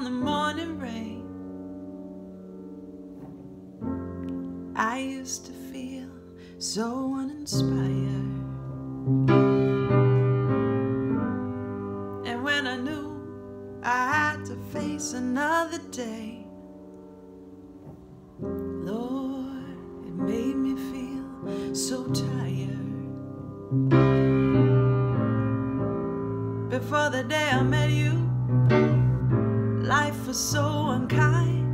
on the morning rain. I used to feel so uninspired. And when I knew I had to face another day, Lord, it made me feel so tired. Before the day I met you, life was so unkind,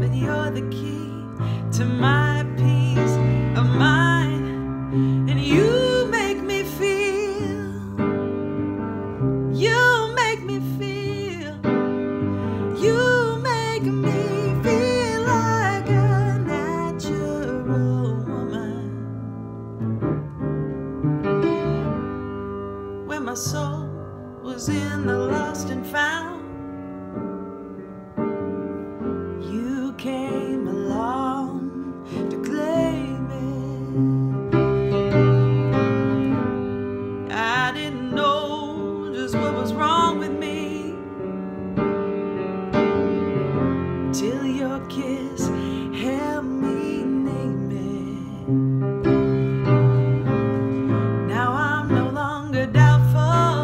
but you're the key to my peace of mind, and you make me feel, you make me feel, you make me feel like a natural woman. When my soul was in the lost and found. kiss help me name it. Now i'm no longer doubtful.